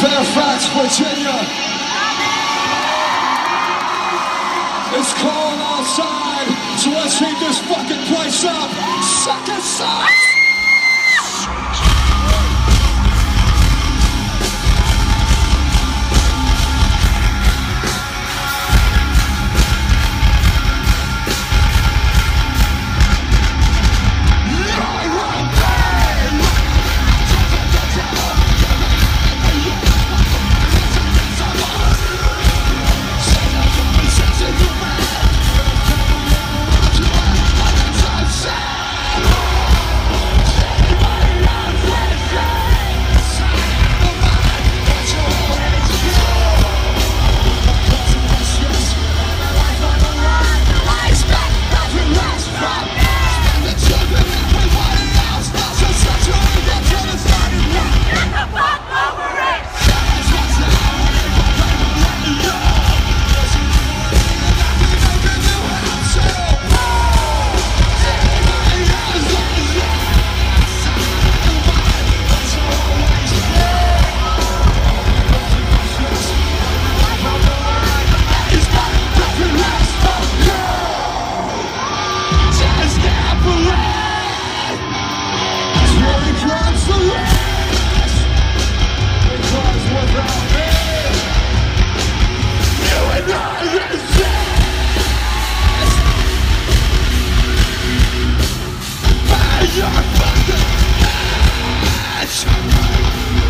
Fairfax, Virginia. It's cold outside, so let's heat this fucking place up. Suck it, suck! You're fucking ass.